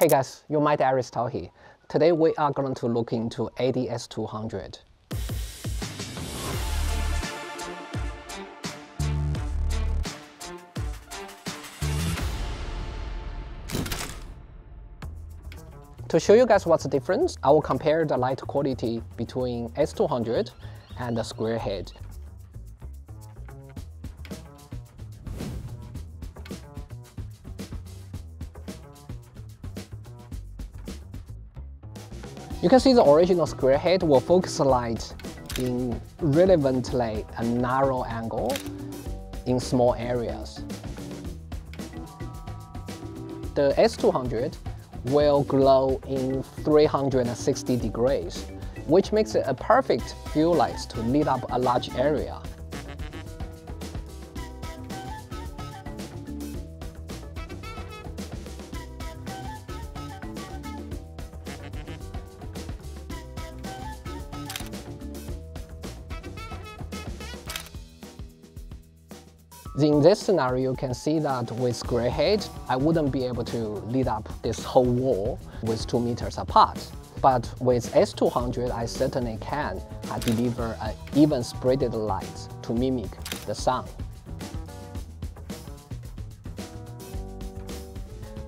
Hey guys, you might Aries Tao here. Today we are going to look into AD-S200. To show you guys what's the difference, I will compare the light quality between S200 and the square You can see the original square head will focus light in relevantly a narrow angle in small areas. The S200 will glow in 360 degrees, which makes it a perfect field light to lit up a large area. In this scenario, you can see that with square head, I wouldn't be able to lit up this whole wall with 2 meters apart. But with S200, I certainly can I deliver an even spreaded light to mimic the sun.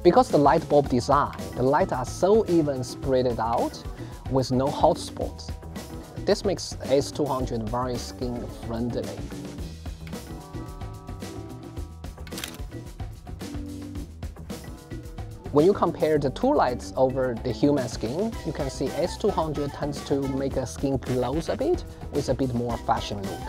Because the light bulb design, the light are so even spreaded out with no hot spots. This makes S200 very skin friendly. When you compare the two lights over the human skin, you can see S200 tends to make the skin glows a bit with a bit more fashion look.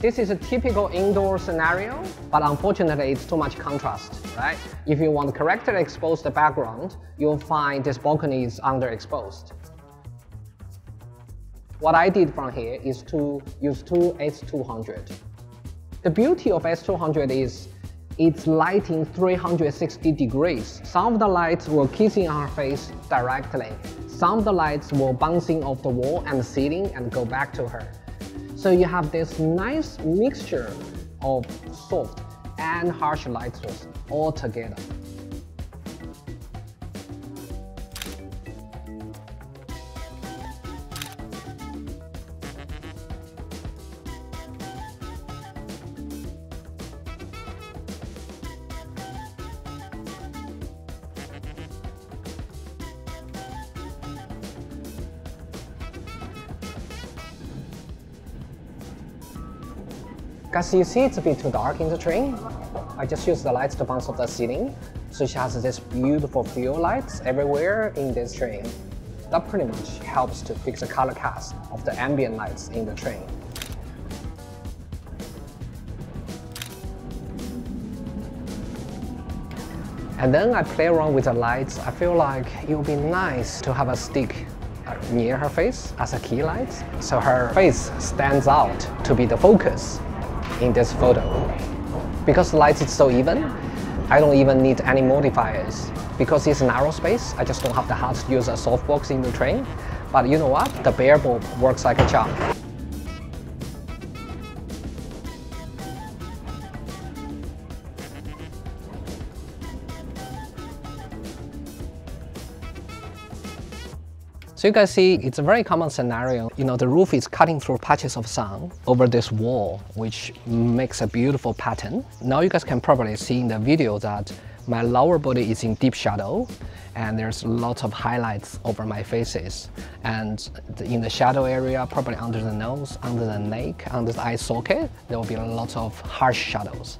This is a typical indoor scenario, but unfortunately it's too much contrast, right? If you want to correctly expose the background, you'll find this balcony is underexposed. What I did from here is to use two S200. The beauty of S200 is it's lighting 360 degrees. Some of the lights were kissing our face directly. Some of the lights were bouncing off the wall and ceiling and go back to her. So you have this nice mixture of soft and harsh light source all together. Guys, you see it's a bit too dark in the train. I just use the lights to bounce off the ceiling, so she has this beautiful field lights everywhere in this train. That pretty much helps to fix the color cast of the ambient lights in the train. And then I play around with the lights. I feel like it would be nice to have a stick near her face as a key light, so her face stands out to be the focus in this photo. Because the light is so even, I don't even need any modifiers. Because it's narrow space, I just don't have the heart to use a softbox in the train. But you know what? The bare bulb works like a charm. So you guys see, it's a very common scenario. You know, the roof is cutting through patches of sun over this wall, which makes a beautiful pattern. Now you guys can probably see in the video that my lower body is in deep shadow and there's lots of highlights over my faces. And in the shadow area, probably under the nose, under the neck, under the eye socket, there will be lots of harsh shadows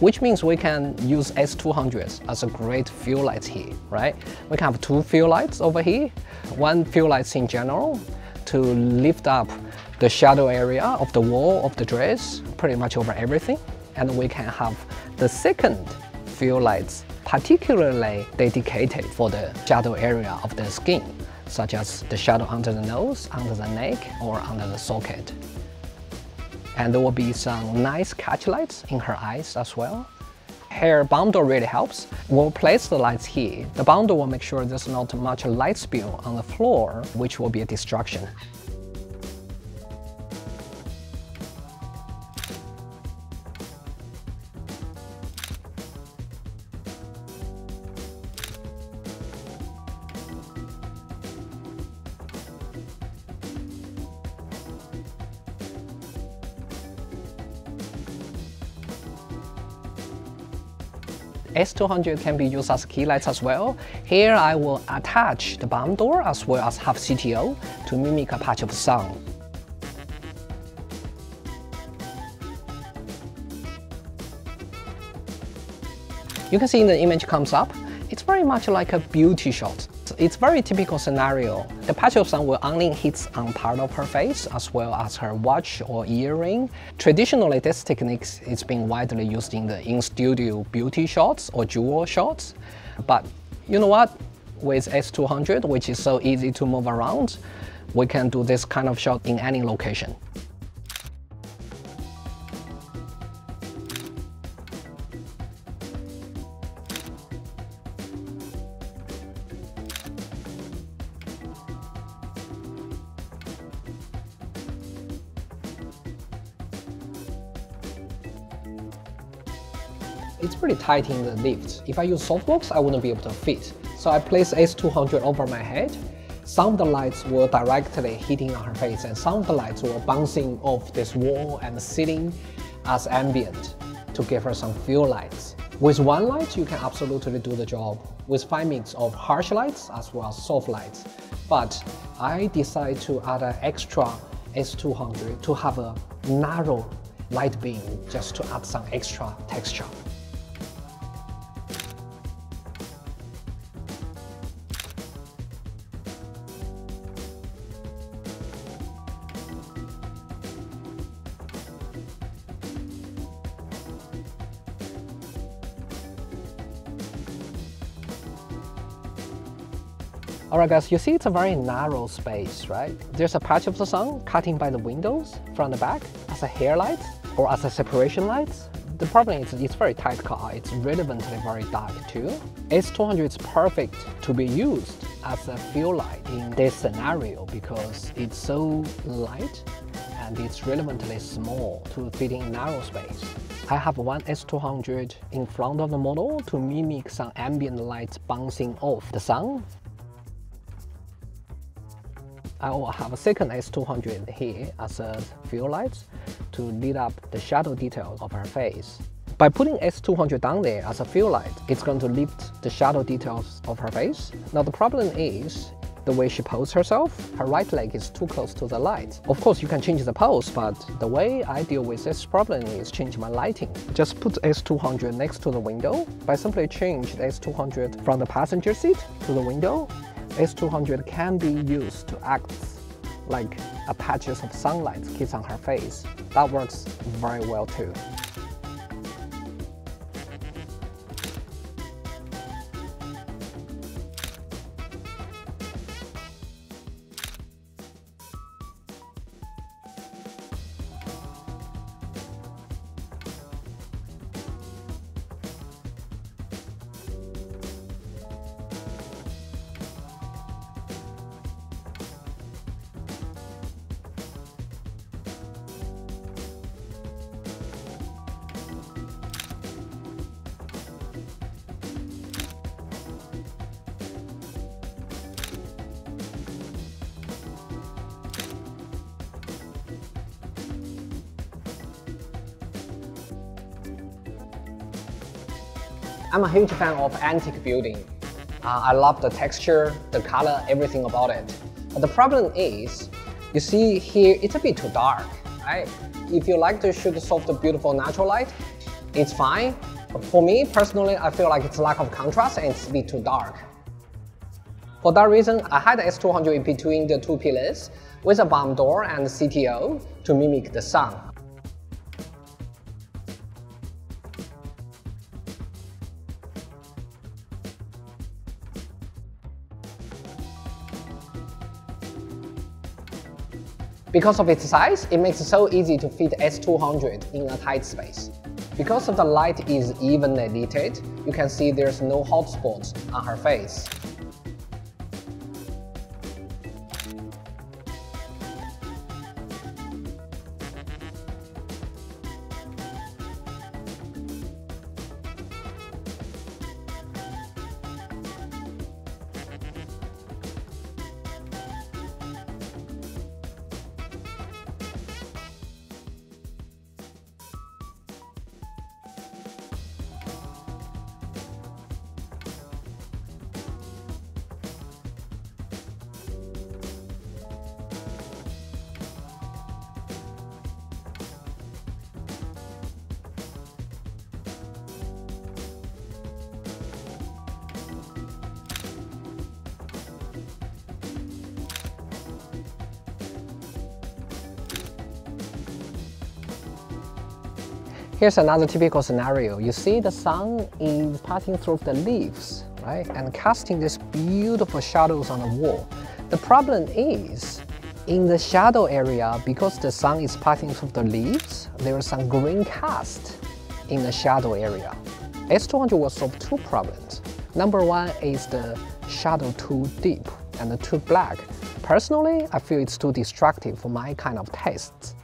which means we can use S200s as a great field light here, right? We can have two field lights over here, one field lights in general to lift up the shadow area of the wall of the dress, pretty much over everything. And we can have the second field lights particularly dedicated for the shadow area of the skin, such as the shadow under the nose, under the neck, or under the socket. And there will be some nice catch lights in her eyes as well. Her bundle really helps. We'll place the lights here. The bundle will make sure there's not much light spill on the floor, which will be a distraction. S200 can be used as key lights as well. Here I will attach the barn door as well as half CTO to mimic a patch of sun. You can see in the image comes up, it's very much like a beauty shot. It's very typical scenario. The patch of sun will only hit on part of her face as well as her watch or earring. Traditionally, this technique is being widely used in the in-studio beauty shots or jewel shots. But you know what? With S200, which is so easy to move around, we can do this kind of shot in any location. It's pretty tight in the lift. If I use softbox, I wouldn't be able to fit. So I place S200 over my head. Some of the lights were directly hitting on her face and some of the lights were bouncing off this wall and ceiling as ambient to give her some feel lights. With one light, you can absolutely do the job with five mix of harsh lights as well as soft lights. But I decided to add an extra S200 to have a narrow light beam just to add some extra texture. Alright guys, you see it's a very narrow space, right? There's a patch of the sun cutting by the windows from the back as a hair light or as a separation light. The problem is it's very tight car, it's relevantly very dark too. S200 is perfect to be used as a fill light in this scenario because it's so light and it's relevantly small to fit in narrow space. I have one S200 in front of the model to mimic some ambient lights bouncing off the sun I will have a second S200 here as a fill light to lit up the shadow details of her face. By putting S200 down there as a fill light, it's going to lift the shadow details of her face. Now the problem is, the way she poses herself, her right leg is too close to the light. Of course, you can change the pose, but the way I deal with this problem is change my lighting. Just put S200 next to the window. By simply change the S200 from the passenger seat to the window, S200 can be used to act like a patches of sunlight hits on her face. That works very well too. I'm a huge fan of antique building. Uh, I love the texture, the color, everything about it. But the problem is, you see here, it's a bit too dark, right? If you like to shoot soft, beautiful natural light, it's fine. But for me, personally, I feel like it's lack of contrast and it's a bit too dark. For that reason, I had the S200 in between the two pillars with a barn door and CTO to mimic the sun. Because of its size, it makes it so easy to fit S200 in a tight space. Because of the light is evenly lit, you can see there's no hot spots on her face. Here's another typical scenario. You see the sun is passing through the leaves, right? And casting these beautiful shadows on the wall. The problem is, in the shadow area, because the sun is passing through the leaves, there is some green cast in the shadow area. S200 will solve two problems. Number one is the shadow too deep and too black. Personally, I feel it's too destructive for my kind of tastes.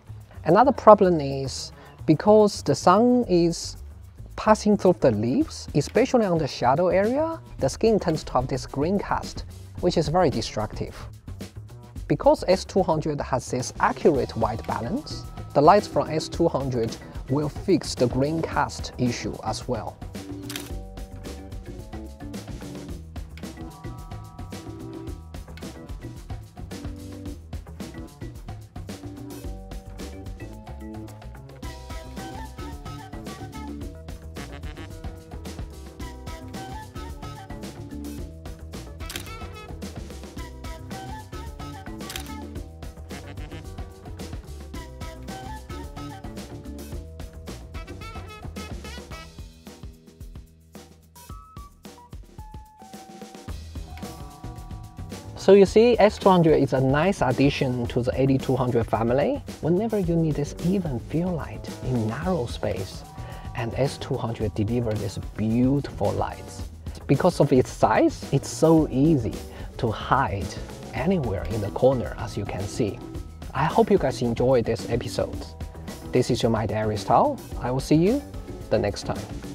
Another problem is because the sun is passing through the leaves, especially on the shadow area, the skin tends to have this green cast, which is very destructive. Because S200 has this accurate white balance, the lights from S200 will fix the green cast issue as well. So you see, S200 is a nice addition to the AD200 family. Whenever you need this even fill light in narrow space, and S200 delivers these beautiful lights. Because of its size, it's so easy to hide anywhere in the corner as you can see. I hope you guys enjoyed this episode. This is your My Diary Style. I will see you the next time.